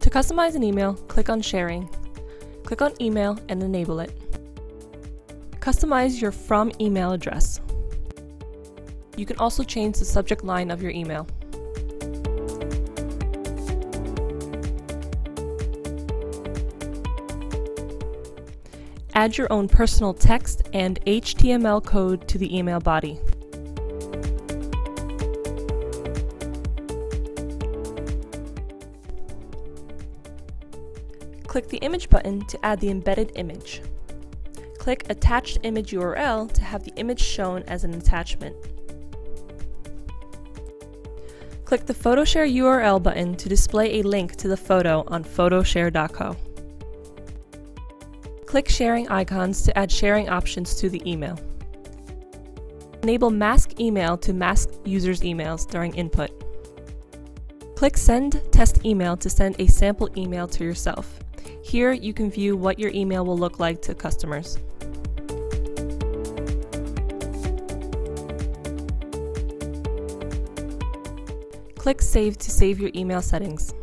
To customize an email, click on Sharing. Click on Email and enable it. Customize your From email address. You can also change the subject line of your email. Add your own personal text and HTML code to the email body. Click the Image button to add the embedded image. Click Attached Image URL to have the image shown as an attachment. Click the PhotoShare URL button to display a link to the photo on photoshare.co. Click Sharing icons to add sharing options to the email. Enable Mask Email to mask users' emails during input. Click Send Test Email to send a sample email to yourself. Here you can view what your email will look like to customers. Click Save to save your email settings.